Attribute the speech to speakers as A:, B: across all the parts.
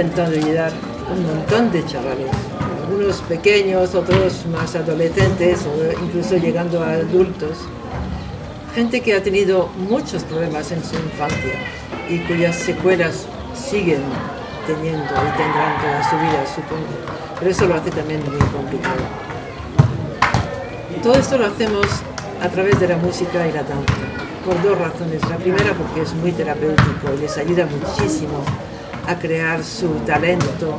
A: ayudar a un montón de chavales, algunos pequeños, otros más adolescentes o incluso llegando a adultos. Gente que ha tenido muchos problemas en su infancia y cuyas secuelas siguen teniendo y tendrán toda su vida, supongo. Pero eso lo hace también muy complicado. Todo esto lo hacemos a través de la música y la danza, por dos razones. La primera porque es muy terapéutico y les ayuda muchísimo a crear su talento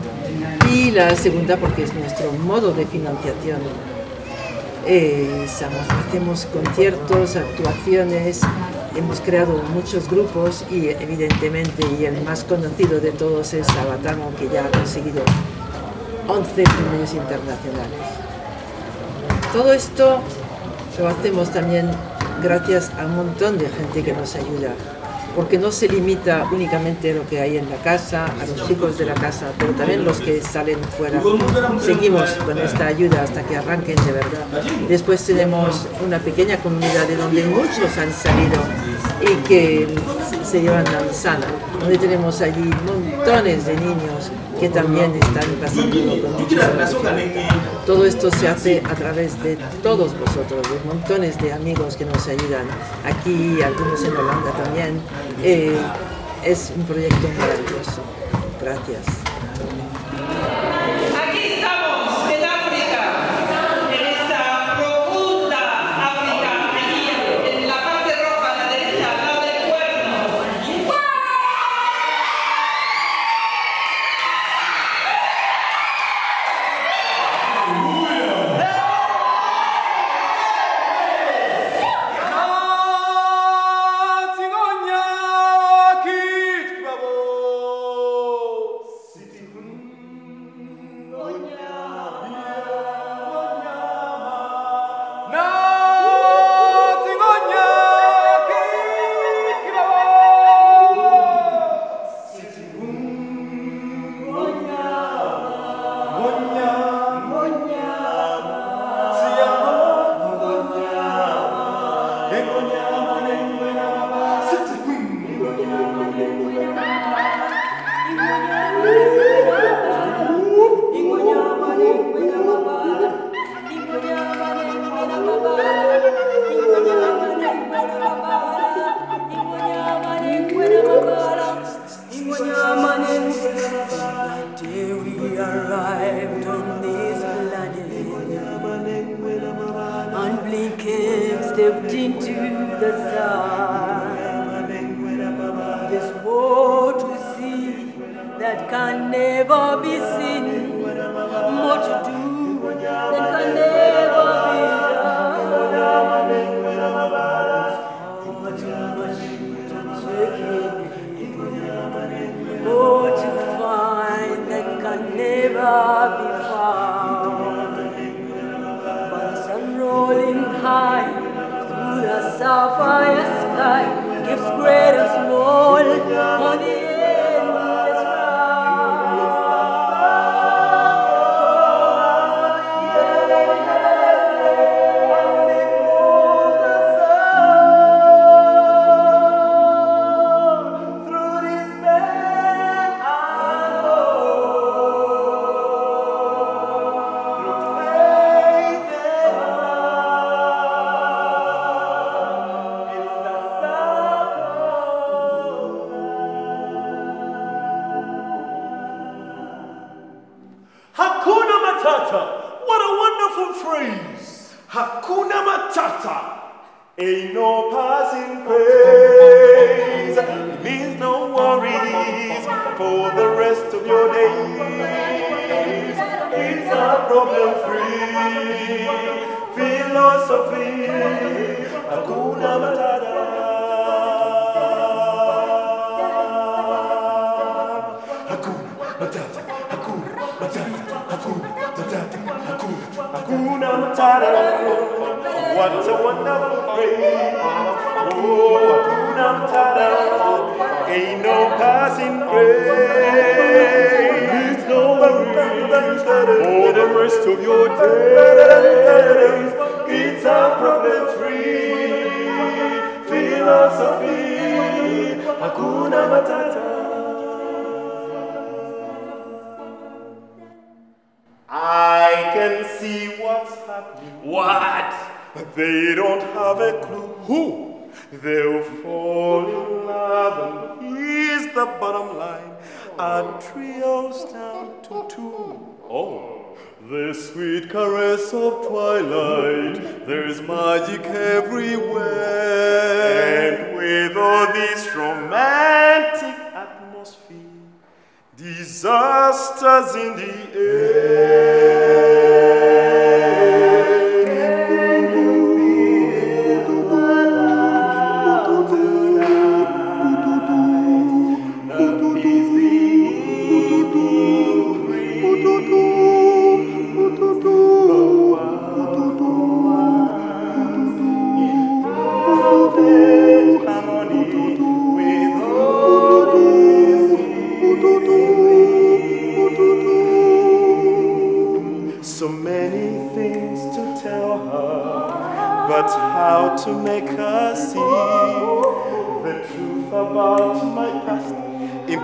A: y la segunda porque es nuestro modo de financiación. Eh, hacemos conciertos, actuaciones, hemos creado muchos grupos y evidentemente y el más conocido de todos es Abatamo que ya ha conseguido 11 premios internacionales. Todo esto lo hacemos también gracias a un montón de gente que nos ayuda, porque no se limita únicamente a lo que hay en la casa, a los chicos de la casa, pero también los que salen fuera. Seguimos con esta ayuda hasta que arranquen de verdad. Después tenemos una pequeña comunidad de donde muchos han salido y que se llevan a sana, donde tenemos allí montones de niños que también están pasando Todo esto se hace a través de todos vosotros, de montones de amigos que nos ayudan aquí, algunos en Holanda también. Eh, es un proyecto maravilloso. Gracias.
B: Hallelujah. Hakuna Matata. Ain't no passing craze. It means no worries for the rest of your days. It's a problem free philosophy. Hakuna Matata. What a wonderful phrase. Oh, Hakuna Matata. Ain't no passing craze. No worries for the rest of your days. It's a problem-free philosophy. Hakuna Matata. They don't have a clue who they'll fall in love, and here's the bottom line: a trio's down to two. Oh, the sweet caress of twilight. There's magic everywhere, and with all this romantic atmosphere, disasters in the So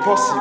C: posse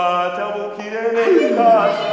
C: Bata bucchiere nei casi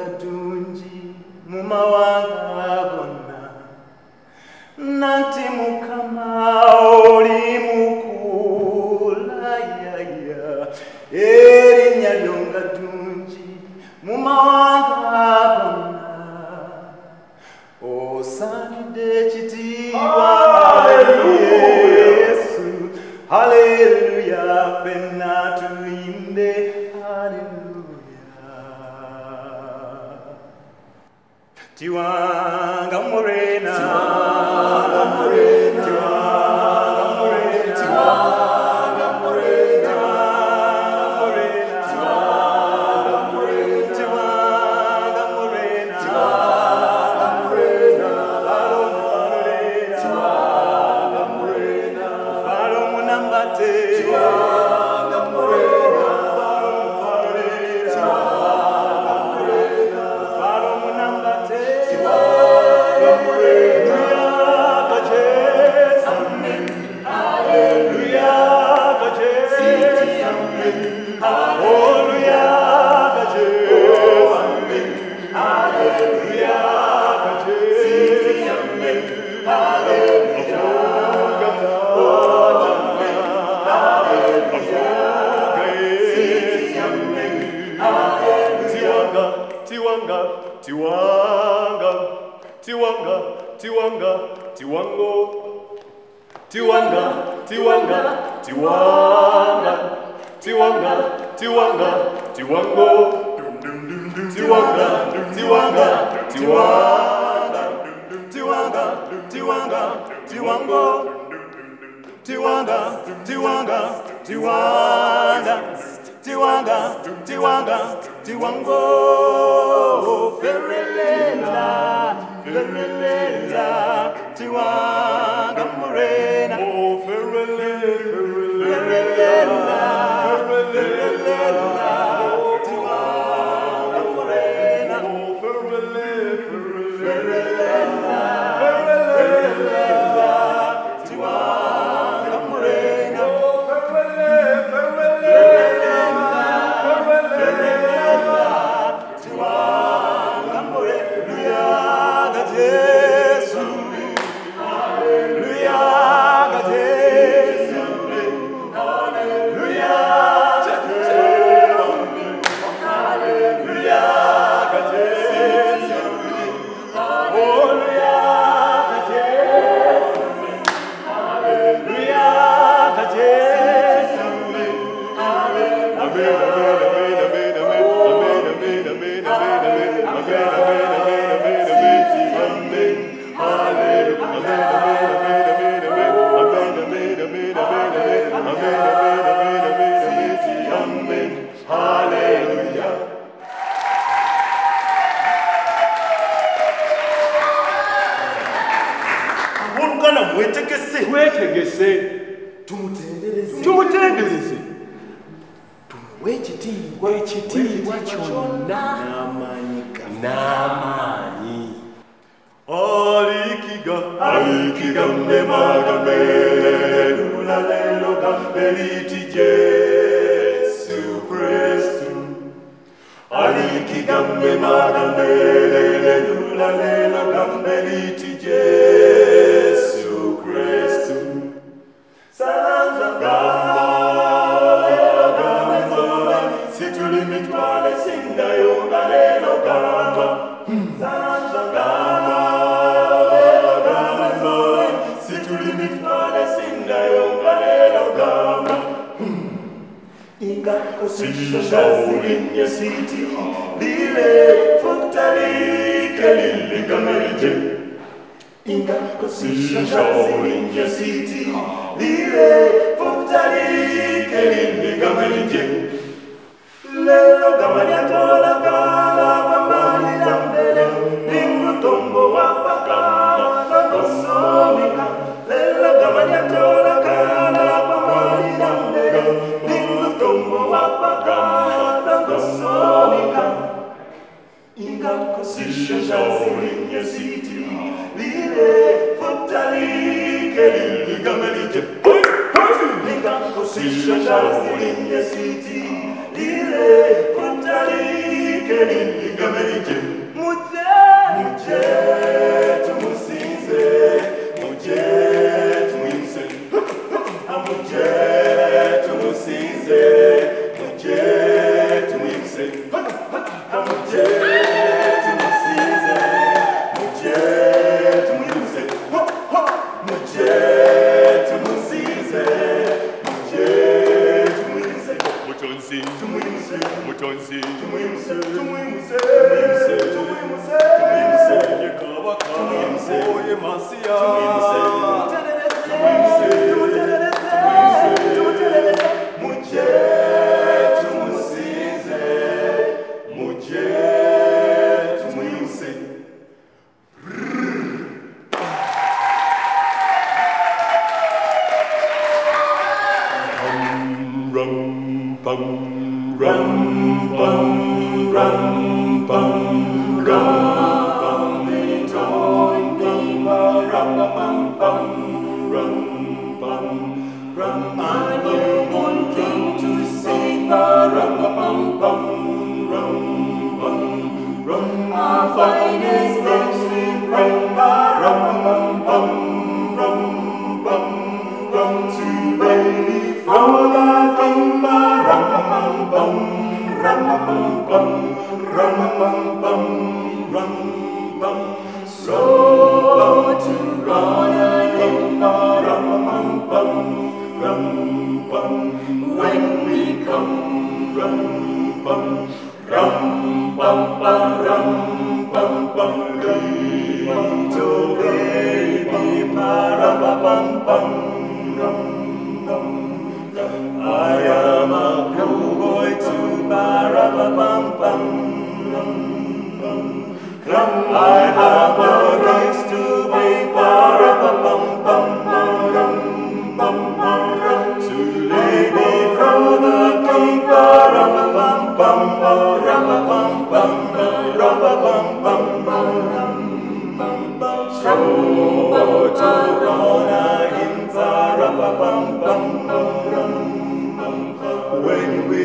C: ndatunji mumawa Tiwambo, Tiwanda, Tiwanda, Tiwanda, Tiwanda, Tiwanda, Tiwambo, Ferelela, Ferelela, Tiwanda Morena, oh Ferelela, Ferelela. kyonna
D: n'amaanyi
C: alikiga alikiga mmemaga melula lelo ga eriti jesu kristu alikiga mmemaga melula lelo ga eriti jesu. شافوا إن يا سيدي ليلة فقت عليك للي قمرجل إنك قصيش شافوا إن يا سيدي ليلة فقت عليك للي قمرجل ليلة قمر يا طول Zion.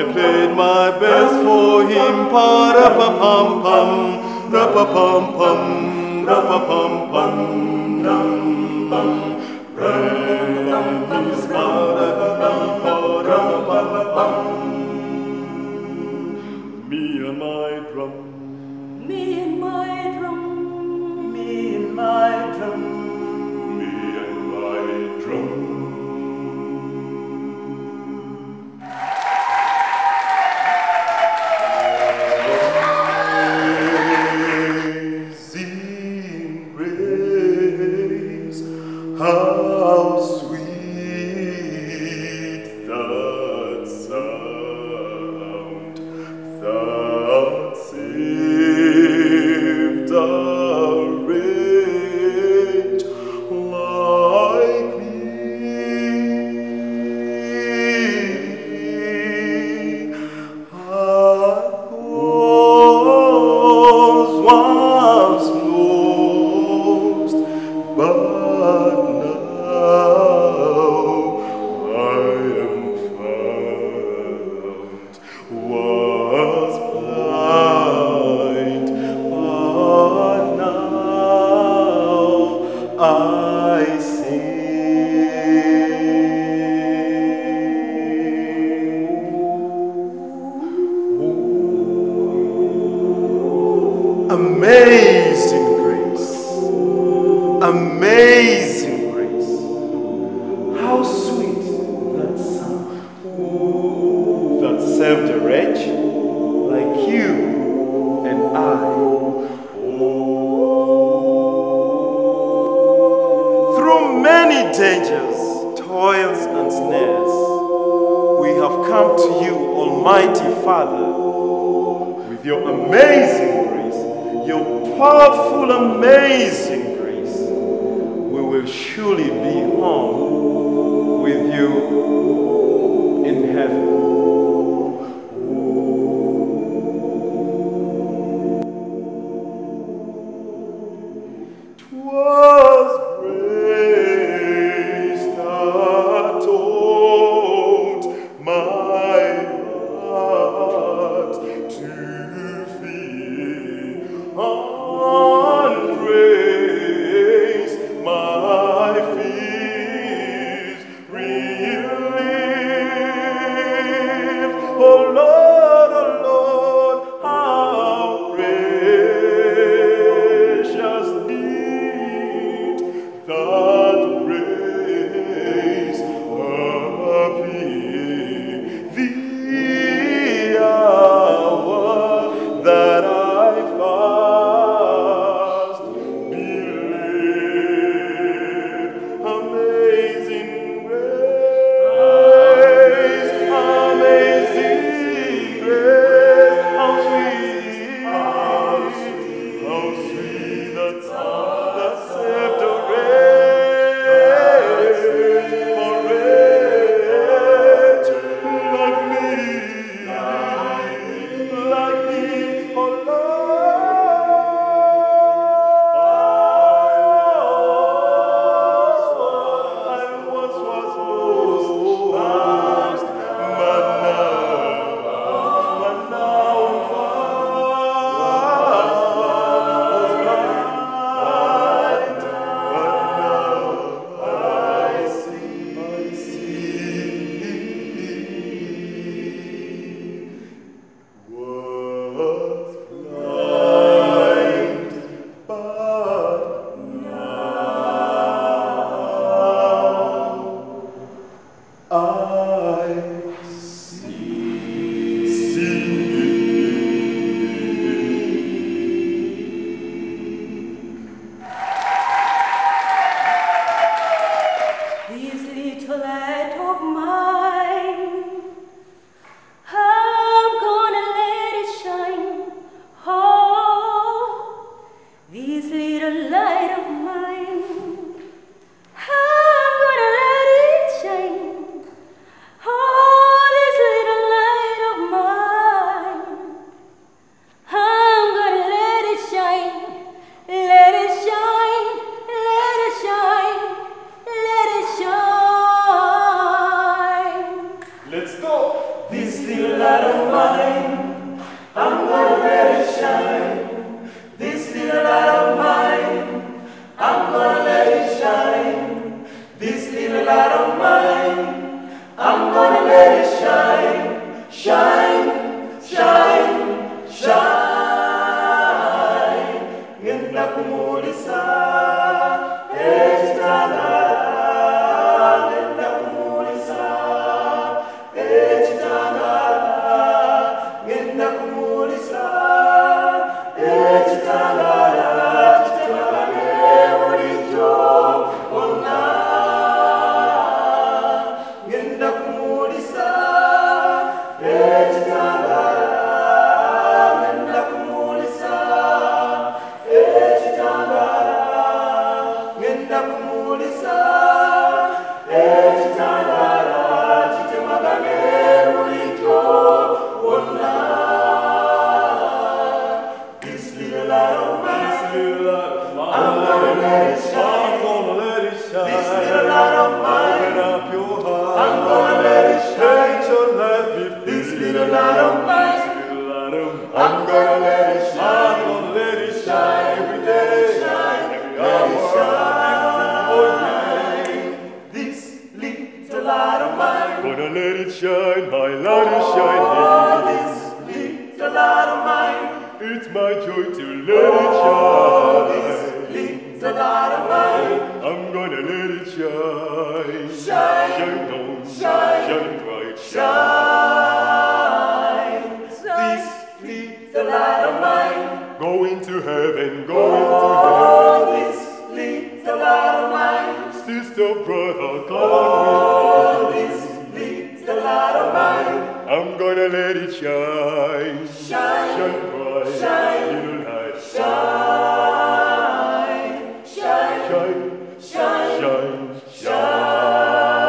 C: I played my best for him, pa-ra-pa-pam-pam, ra-pa-pam-pam, ra-pa-pam-pam. amazing grace. Amazing.
D: gonna let it shine.
E: Shine,
D: shine bright,
E: shine, little light.
D: Shine,
E: shine,
D: shine,
E: shine, shine.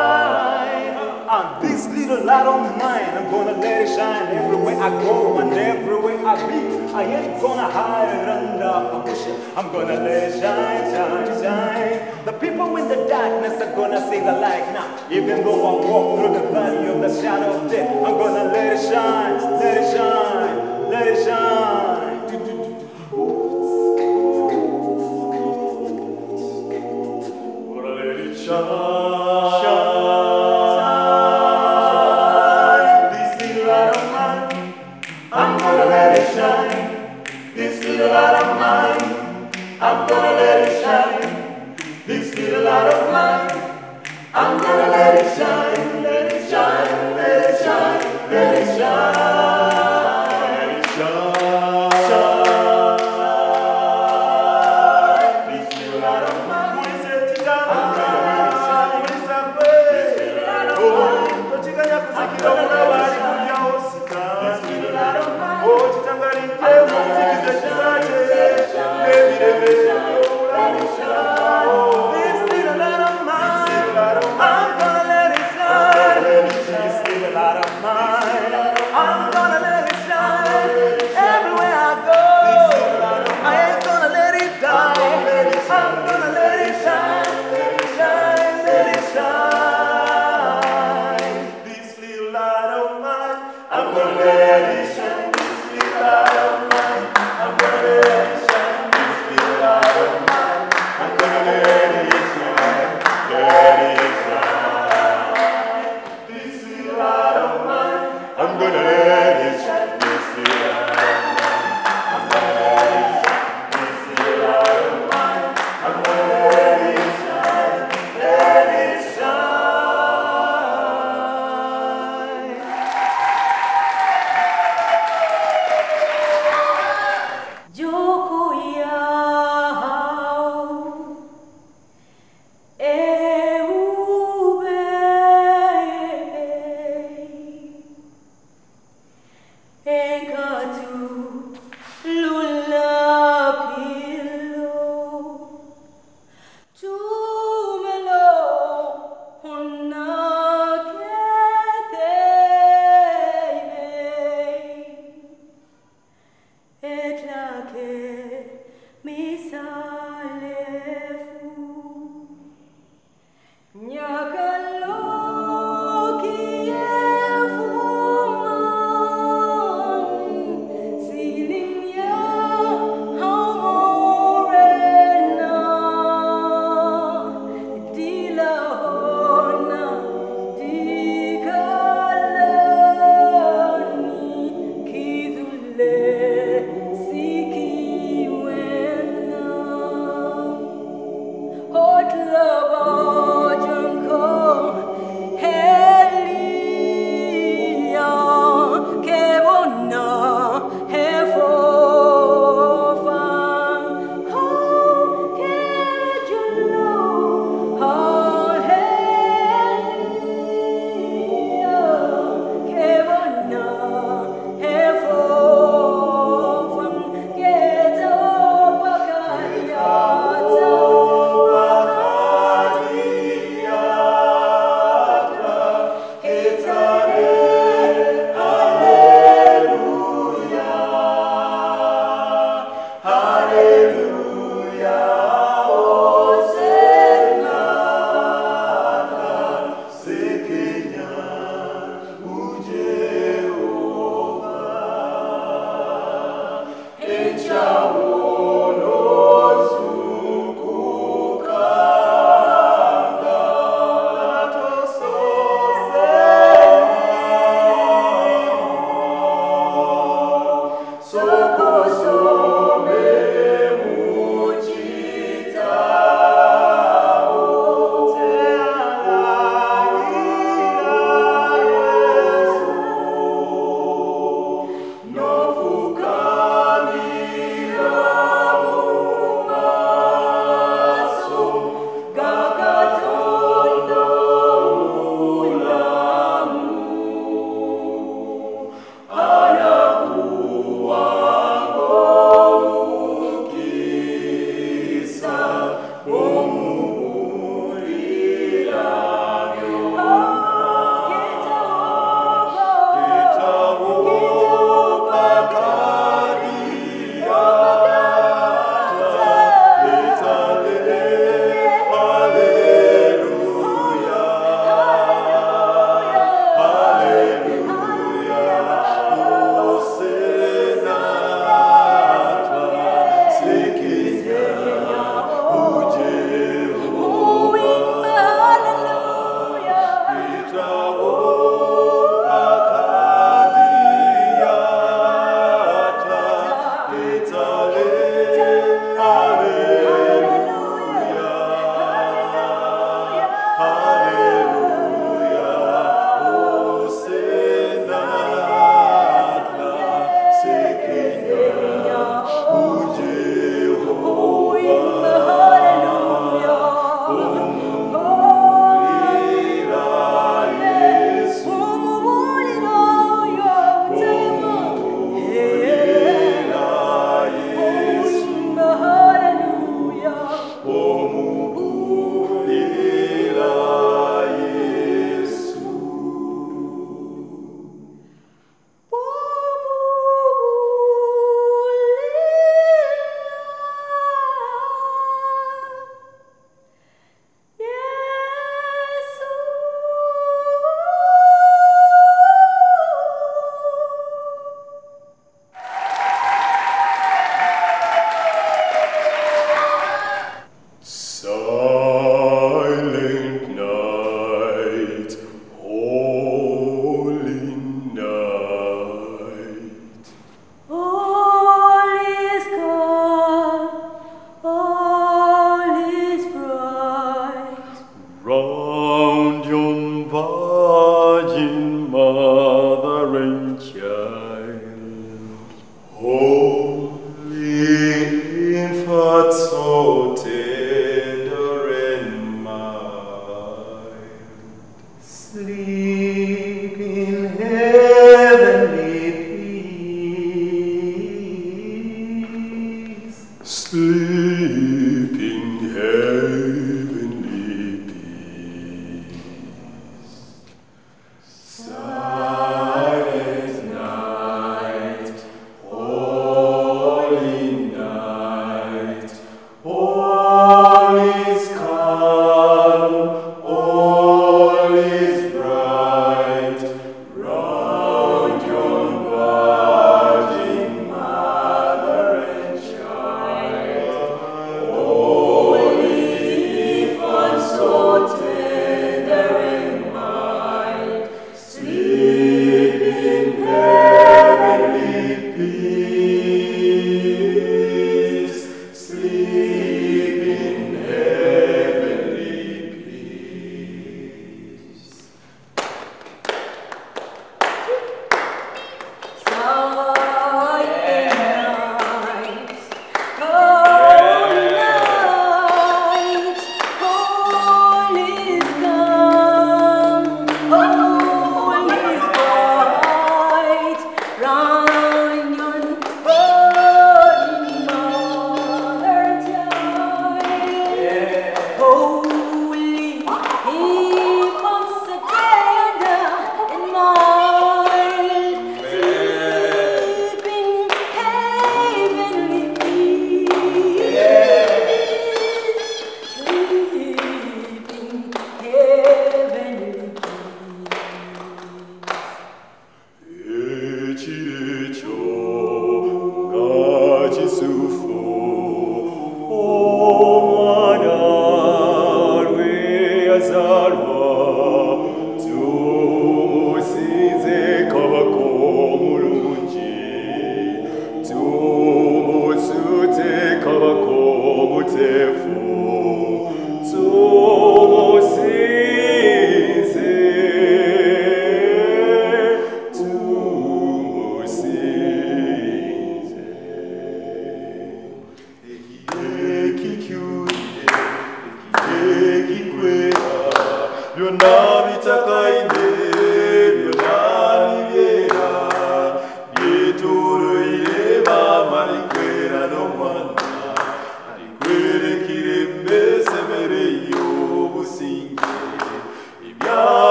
F: On this little light on mine, I'm gonna let it shine everywhere I go and everywhere I be. I ain't gonna hide it under a bushel. I'm gonna let it shine, shine, shine. The even in the darkness are gonna see the light now. Even though I walk through the valley of the shadow of death, I'm gonna let it shine, let it shine, let it shine.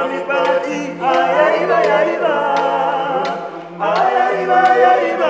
B: Ayariba, ayariba, ayariba, ayariba, ayariba, ayariba,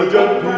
B: Fish are jumping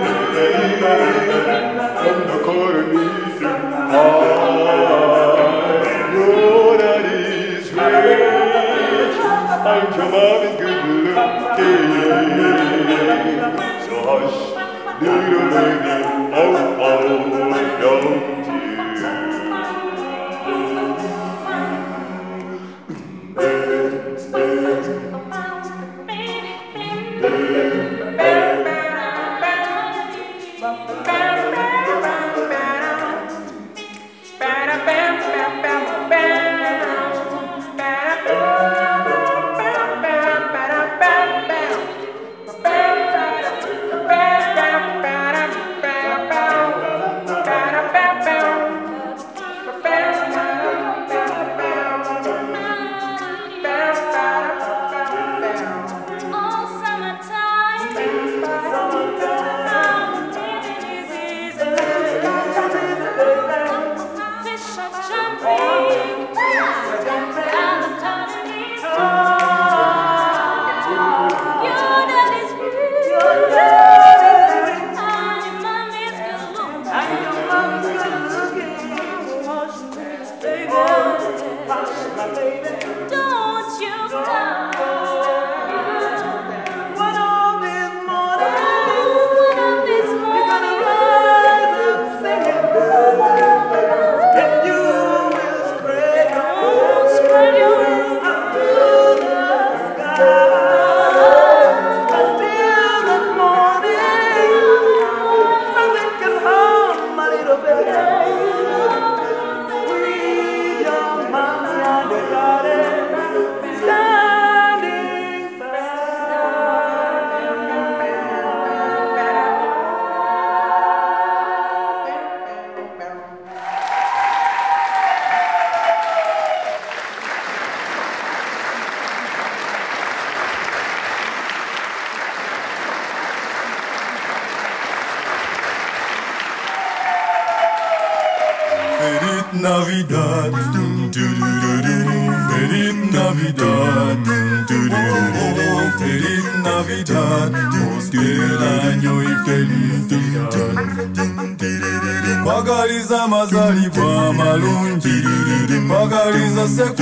F: kwagaliza sekukulu